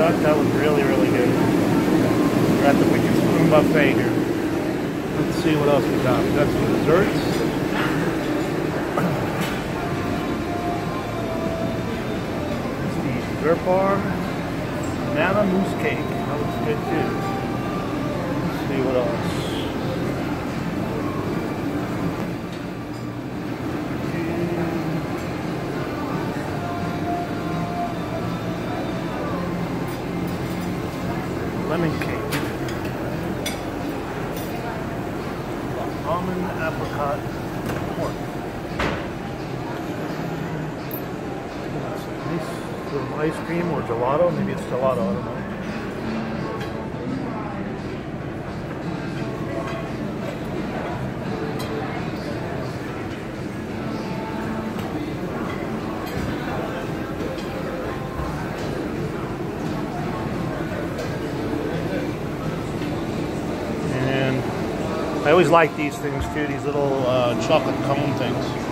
duck. That was really, really good. We're at the Wicked Spoon Buffet here. Let's see what else we got. We got some desserts. It's the dessert bar. Banana mousse cake. That looks good too. Lemon cake. Almond apricot pork. Nice little ice cream or gelato. Maybe it's gelato, I don't know. I always like these things too, these little uh, chocolate cone things.